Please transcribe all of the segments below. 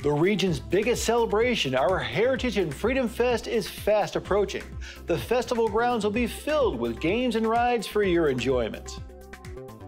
The region's biggest celebration, our Heritage and Freedom Fest, is fast approaching. The festival grounds will be filled with games and rides for your enjoyment.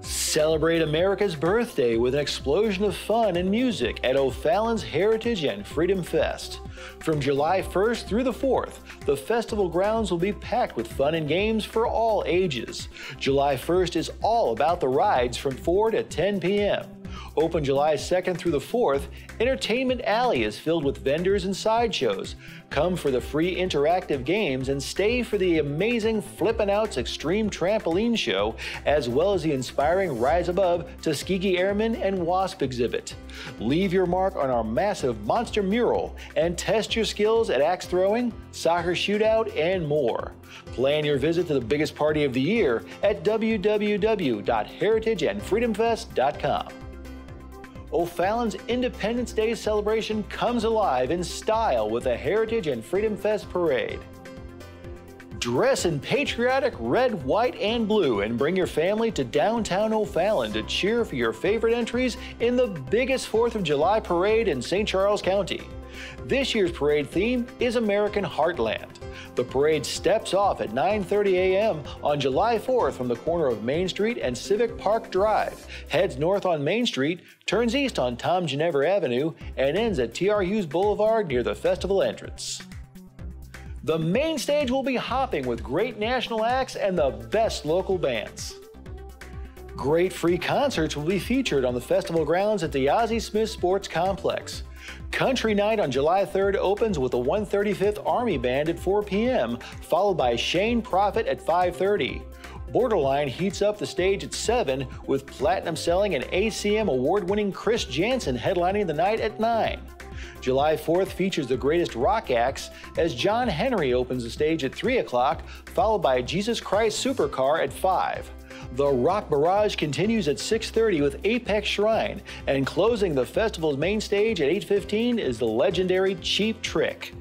Celebrate America's birthday with an explosion of fun and music at O'Fallon's Heritage and Freedom Fest. From July 1st through the 4th, the festival grounds will be packed with fun and games for all ages. July 1st is all about the rides from 4 to 10 p.m. Open July 2nd through the 4th, Entertainment Alley is filled with vendors and sideshows. Come for the free interactive games and stay for the amazing Flippin' Out's Extreme Trampoline Show, as well as the inspiring Rise Above Tuskegee Airmen and Wasp exhibit. Leave your mark on our massive monster mural and test your skills at axe throwing, soccer shootout, and more. Plan your visit to the biggest party of the year at www.heritageandfreedomfest.com. O'Fallon's Independence Day celebration comes alive in style with a Heritage and Freedom Fest parade. Dress in patriotic red, white, and blue and bring your family to downtown O'Fallon to cheer for your favorite entries in the biggest 4th of July parade in St. Charles County. This year's parade theme is American Heartland. The parade steps off at 9:30 a.m. on July 4th from the corner of Main Street and Civic Park Drive, heads north on Main Street, turns east on Tom Ginnever Avenue, and ends at T.R. Hughes Boulevard near the festival entrance. The main stage will be hopping with great national acts and the best local bands. Great free concerts will be featured on the festival grounds at the Ozzie Smith Sports Complex. Country Night on July 3rd opens with the 135th Army Band at 4 p.m., followed by Shane Prophet at 5:30. Borderline heats up the stage at 7 with platinum selling and ACM award winning Chris Janson headlining the night at 9. July 4th features the greatest rock acts as John Henry opens the stage at 3 o'clock, followed by Jesus Christ Supercar at 5. The Rock Barrage continues at 6.30 with Apex Shrine, and closing the festival's main stage at 8.15 is the legendary Cheap Trick.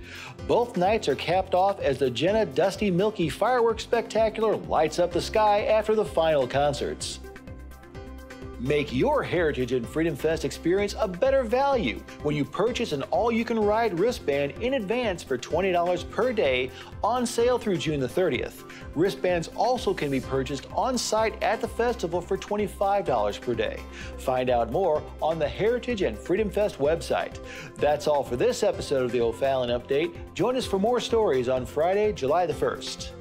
Both nights are capped off as the Jenna Dusty Milky Fireworks Spectacular lights up the sky after the final concerts. Make your Heritage and Freedom Fest experience a better value when you purchase an all-you-can-ride wristband in advance for $20 per day on sale through June the 30th. Wristbands also can be purchased on site at the festival for $25 per day. Find out more on the Heritage and Freedom Fest website. That's all for this episode of the O'Fallon Update. Join us for more stories on Friday, July the 1st.